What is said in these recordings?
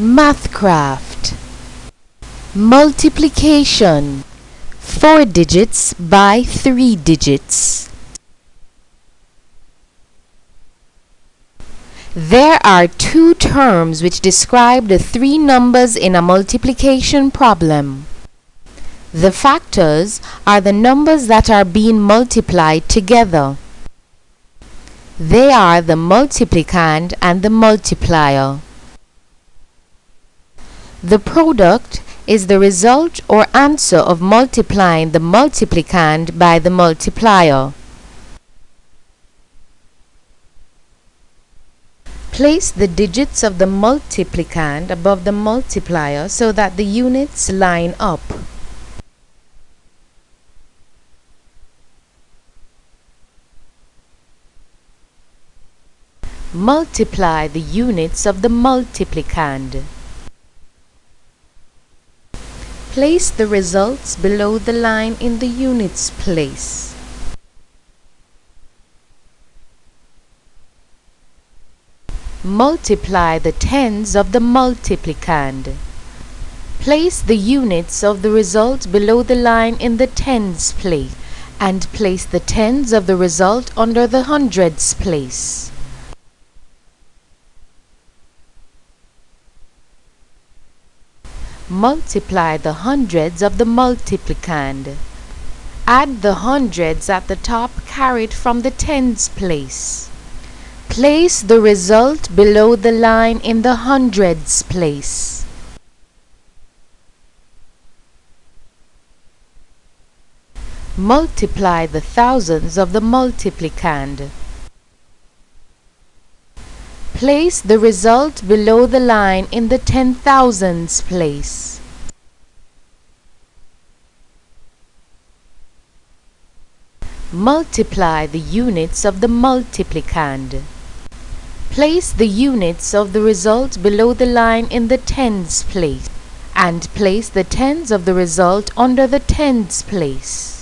Mathcraft Multiplication 4 digits by 3 digits There are two terms which describe the three numbers in a multiplication problem. The factors are the numbers that are being multiplied together. They are the multiplicand and the multiplier. The product is the result or answer of multiplying the multiplicand by the multiplier. Place the digits of the multiplicand above the multiplier so that the units line up. Multiply the units of the multiplicand. Place the results below the line in the units place. Multiply the tens of the multiplicand. Place the units of the result below the line in the tens place and place the tens of the result under the hundreds place. Multiply the hundreds of the multiplicand. Add the hundreds at the top carried from the tens place. Place the result below the line in the hundreds place. Multiply the thousands of the multiplicand. Place the result below the line in the ten thousands place. Multiply the units of the multiplicand. Place the units of the result below the line in the tens place and place the tens of the result under the tens place.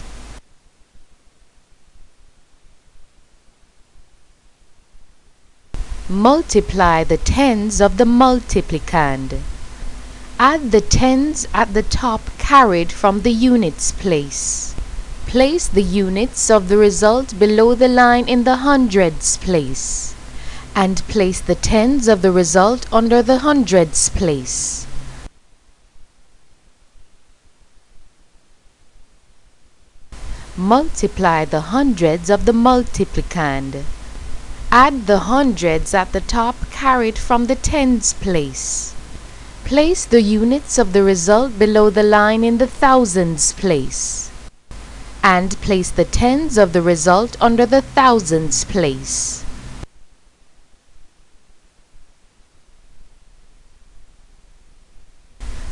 Multiply the tens of the multiplicand. Add the tens at the top carried from the units place. Place the units of the result below the line in the hundreds place and place the tens of the result under the hundreds place. Multiply the hundreds of the multiplicand. Add the hundreds at the top carried from the tens place. Place the units of the result below the line in the thousands place. And place the tens of the result under the thousands place.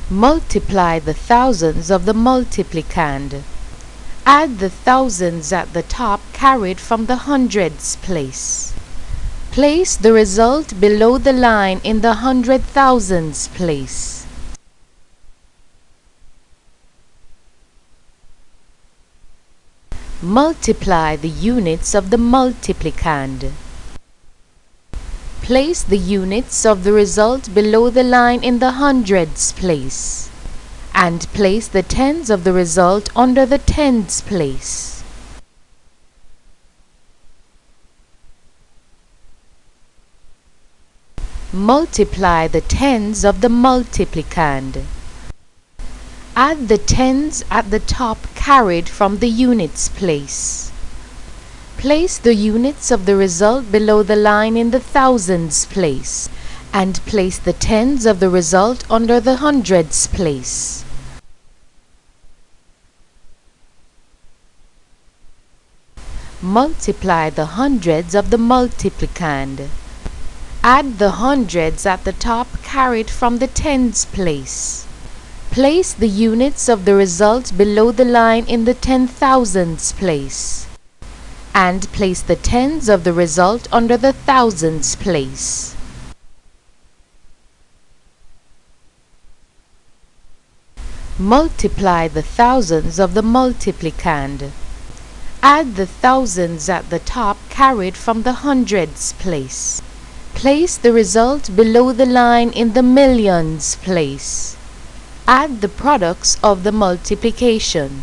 Multiply the thousands of the multiplicand. Add the thousands at the top carried from the hundreds place. Place the result below the line in the hundred thousands place. Multiply the units of the multiplicand. Place the units of the result below the line in the hundreds place and place the tens of the result under the tens place. Multiply the tens of the multiplicand. Add the tens at the top carried from the units place. Place the units of the result below the line in the thousands place and place the tens of the result under the hundreds place. Multiply the hundreds of the multiplicand. Add the hundreds at the top carried from the tens place. Place the units of the result below the line in the ten thousands place and place the tens of the result under the thousands place. Multiply the thousands of the multiplicand. Add the thousands at the top carried from the hundreds place. Place the result below the line in the millions place. Add the products of the multiplication.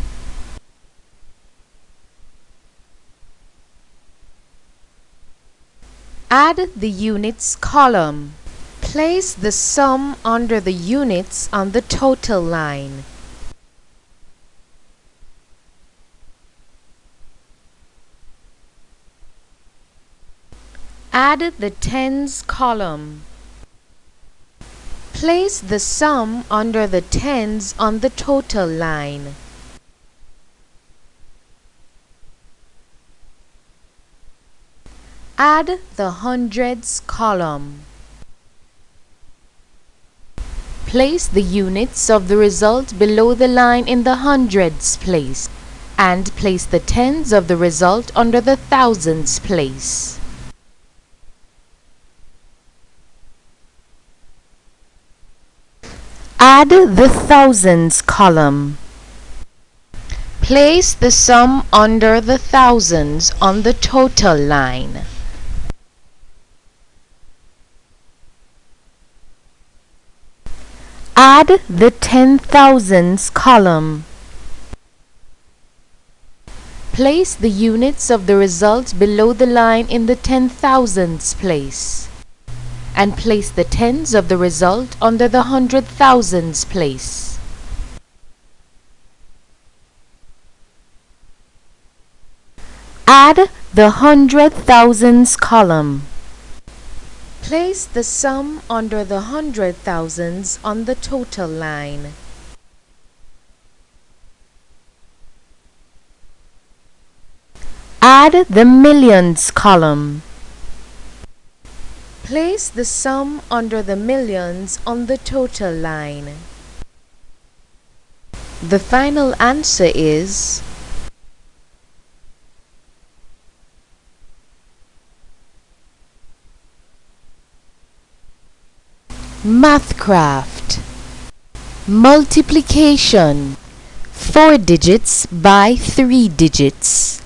Add the units column. Place the sum under the units on the total line. Add the tens column. Place the sum under the tens on the total line. Add the hundreds column. Place the units of the result below the line in the hundreds place and place the tens of the result under the thousands place. Add the thousands column. Place the sum under the thousands on the total line. Add the ten thousands column. Place the units of the result below the line in the ten thousands place. And place the tens of the result under the hundred thousands place. Add the hundred thousands column. Place the sum under the hundred thousands on the total line. Add the millions column. Place the sum under the millions on the total line. The final answer is Mathcraft. Multiplication. 4 digits by 3 digits